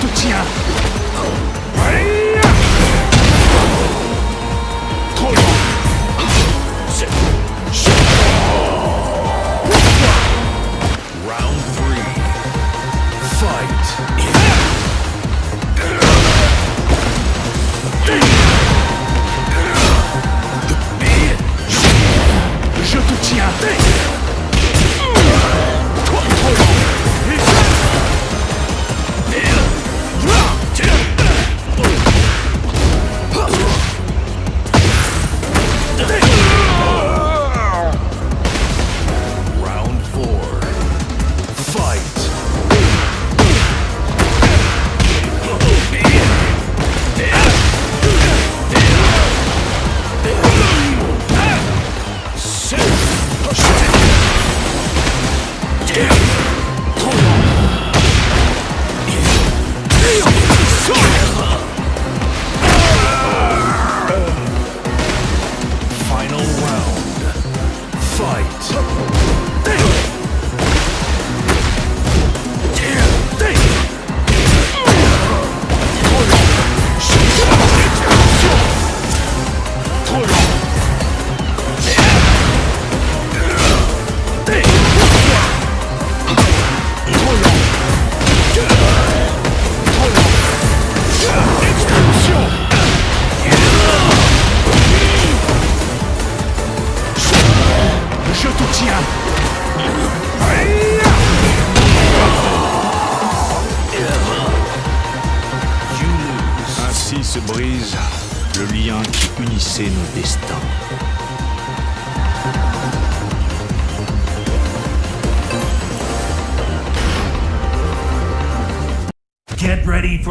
就这样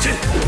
Two.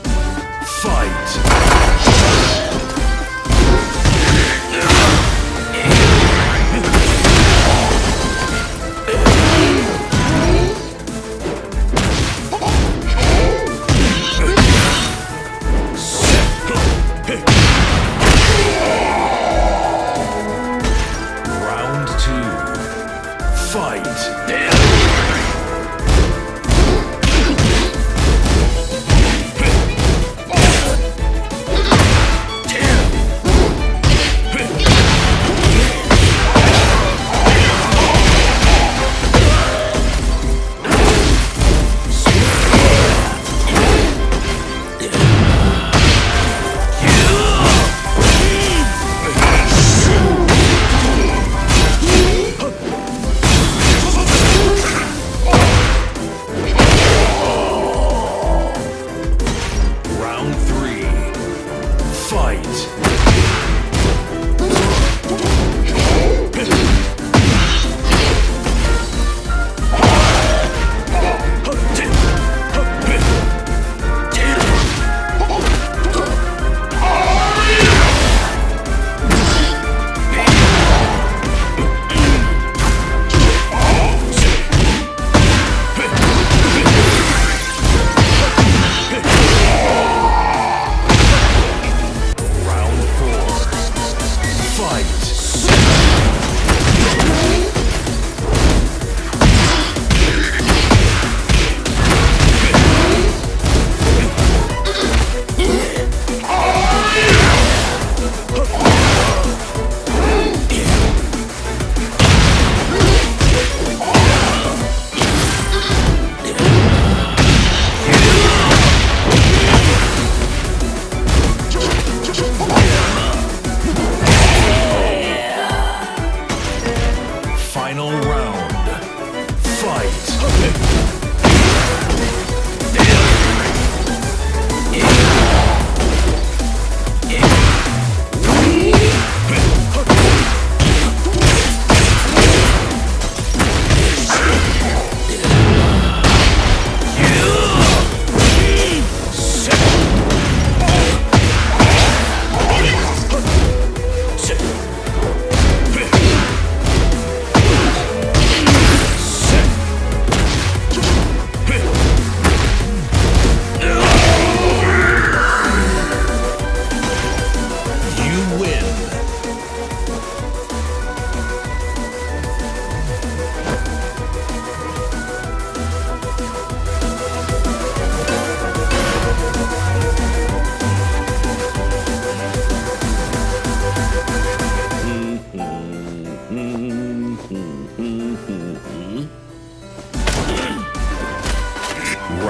Fight.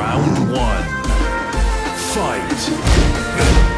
Round one. Fight!